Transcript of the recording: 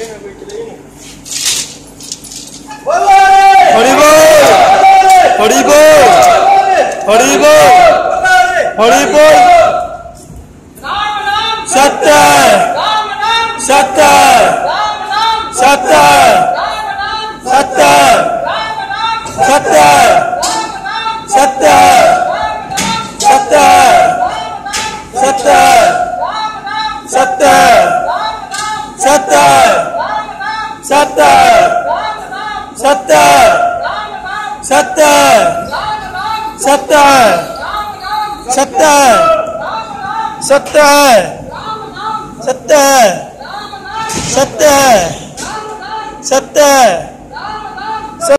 हरि बोल है है नाम सत्य। है राम नाम सत्य। है राम नाम